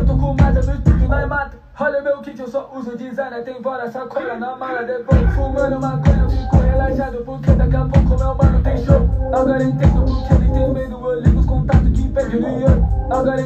eu tô com mata no estúdio, nós mata. Olha meu kit, eu só uso designer, tem várias sacola na mala, depois fumando maconha, eu fico relaxado, porque daqui a pouco meu mano tem show. Agora entendo porque ele tem medo, eu ligo os contatos que pede no Agora